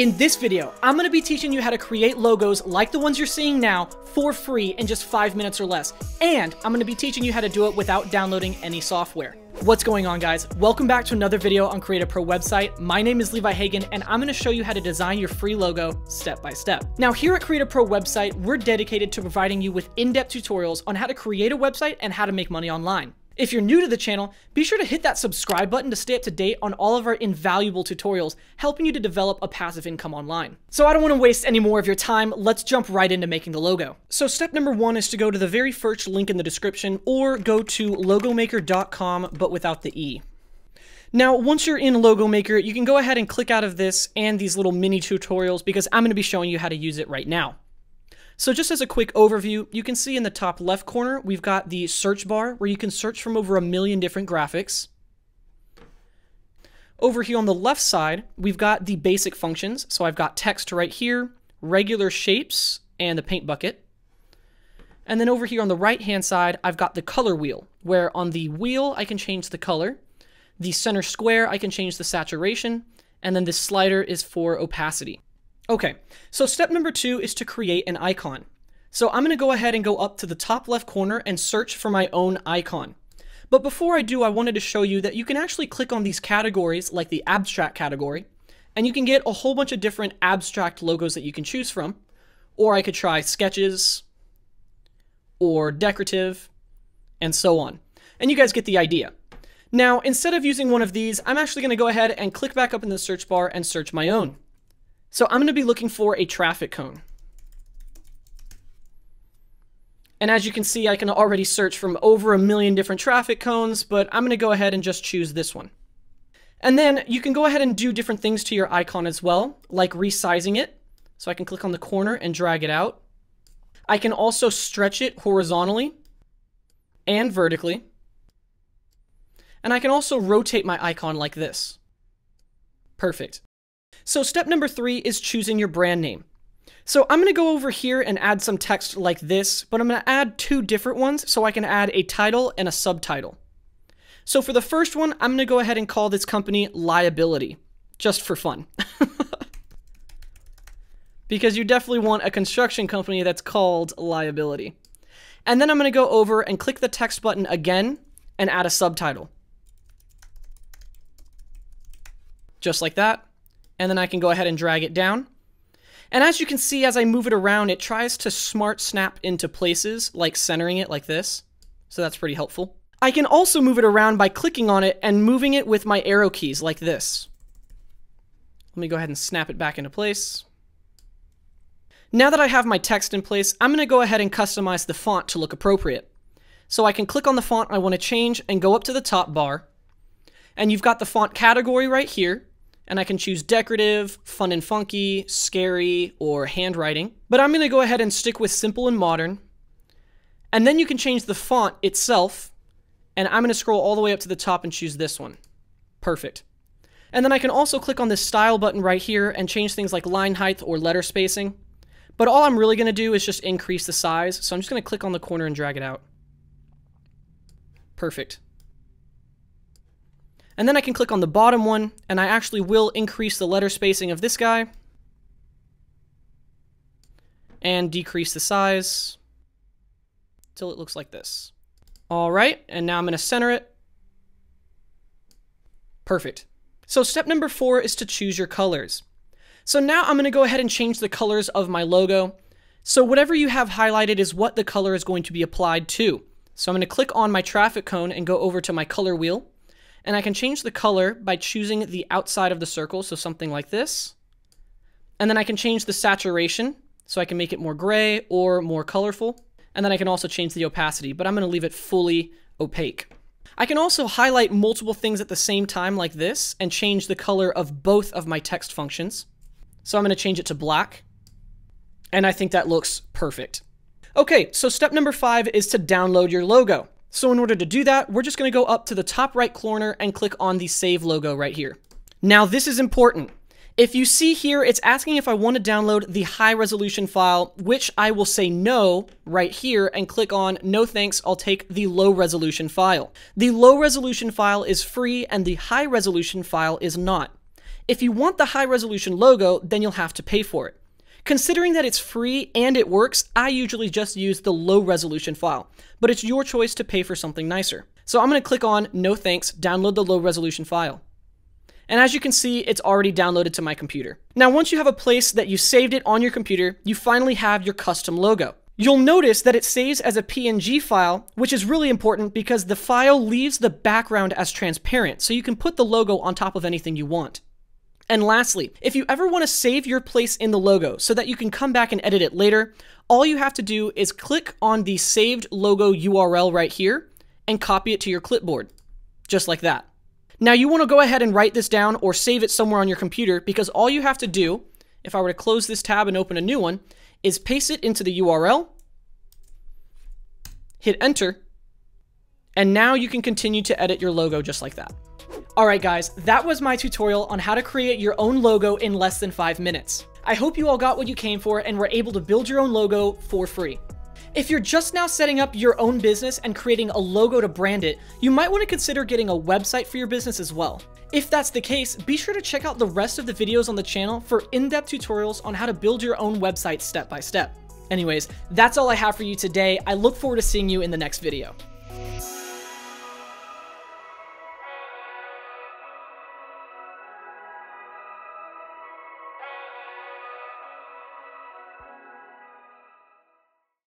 In this video, I'm to be teaching you how to create logos like the ones you're seeing now for free in just 5 minutes or less. And I'm to be teaching you how to do it without downloading any software. What's going on guys? Welcome back to another video on Create a Pro website. My name is Levi Hagan and I'm to show you how to design your free logo step by step. Now here at Create a Pro website, we're dedicated to providing you with in-depth tutorials on how to create a website and how to make money online. If you're new to the channel, be sure to hit that subscribe button to stay up to date on all of our invaluable tutorials, helping you to develop a passive income online. So I don't want to waste any more of your time, let's jump right into making the logo. So step number one is to go to the very first link in the description, or go to logomaker.com, but without the E. Now, once you're in Logo Maker, you can go ahead and click out of this and these little mini tutorials because I'm going to be showing you how to use it right now. So just as a quick overview, you can see in the top left corner, we've got the search bar where you can search from over a million different graphics. Over here on the left side, we've got the basic functions. So I've got text right here, regular shapes, and the paint bucket. And then over here on the right hand side, I've got the color wheel, where on the wheel, I can change the color. The center square, I can change the saturation. And then this slider is for opacity. Okay, so step number two is to create an icon. So I'm going to go ahead and go up to the top left corner and search for my own icon. But before I do, I wanted to show you that you can actually click on these categories, like the abstract category, and you can get a whole bunch of different abstract logos that you can choose from. Or I could try sketches, or decorative, and so on. And you guys get the idea. Now, instead of using one of these, I'm actually going to go ahead and click back up in the search bar and search my own. So I'm going to be looking for a traffic cone. And as you can see, I can already search from over a million different traffic cones, but I'm going to go ahead and just choose this one. And then you can go ahead and do different things to your icon as well, like resizing it. So I can click on the corner and drag it out. I can also stretch it horizontally and vertically. And I can also rotate my icon like this. Perfect. So step number three is choosing your brand name. So I'm going to go over here and add some text like this, but I'm going to add two different ones so I can add a title and a subtitle. So for the first one, I'm going to go ahead and call this company Liability, just for fun. because you definitely want a construction company that's called Liability. And then I'm going to go over and click the text button again and add a subtitle. Just like that and then I can go ahead and drag it down. And as you can see, as I move it around, it tries to smart snap into places, like centering it like this. So that's pretty helpful. I can also move it around by clicking on it and moving it with my arrow keys like this. Let me go ahead and snap it back into place. Now that I have my text in place, I'm going to go ahead and customize the font to look appropriate. So I can click on the font I want to change and go up to the top bar. And you've got the font category right here and I can choose decorative, fun and funky, scary, or handwriting. But I'm going to go ahead and stick with simple and modern. And then you can change the font itself, and I'm going to scroll all the way up to the top and choose this one. Perfect. And then I can also click on this style button right here and change things like line height or letter spacing. But all I'm really going to do is just increase the size, so I'm just going to click on the corner and drag it out. Perfect. And then I can click on the bottom one, and I actually will increase the letter spacing of this guy. And decrease the size till it looks like this. All right, and now I'm going to center it. Perfect. So step number four is to choose your colors. So now I'm going to go ahead and change the colors of my logo. So whatever you have highlighted is what the color is going to be applied to. So I'm going to click on my traffic cone and go over to my color wheel. And I can change the color by choosing the outside of the circle, so something like this. And then I can change the saturation, so I can make it more gray or more colorful. And then I can also change the opacity, but I'm going to leave it fully opaque. I can also highlight multiple things at the same time like this and change the color of both of my text functions. So I'm going to change it to black. And I think that looks perfect. Okay, so step number five is to download your logo. So in order to do that, we're just going to go up to the top right corner and click on the save logo right here. Now this is important. If you see here, it's asking if I want to download the high resolution file, which I will say no right here and click on no thanks, I'll take the low resolution file. The low resolution file is free and the high resolution file is not. If you want the high resolution logo, then you'll have to pay for it. Considering that it's free and it works, I usually just use the low resolution file, but it's your choice to pay for something nicer. So I'm going to click on no thanks, download the low resolution file. And as you can see, it's already downloaded to my computer. Now, once you have a place that you saved it on your computer, you finally have your custom logo. You'll notice that it saves as a PNG file, which is really important because the file leaves the background as transparent, so you can put the logo on top of anything you want. And lastly, if you ever want to save your place in the logo so that you can come back and edit it later, all you have to do is click on the saved logo URL right here and copy it to your clipboard, just like that. Now you want to go ahead and write this down or save it somewhere on your computer because all you have to do, if I were to close this tab and open a new one, is paste it into the URL, hit enter, and now you can continue to edit your logo just like that. Alright guys, that was my tutorial on how to create your own logo in less than 5 minutes. I hope you all got what you came for and were able to build your own logo for free. If you're just now setting up your own business and creating a logo to brand it, you might want to consider getting a website for your business as well. If that's the case, be sure to check out the rest of the videos on the channel for in-depth tutorials on how to build your own website step by step. Anyways, that's all I have for you today. I look forward to seeing you in the next video.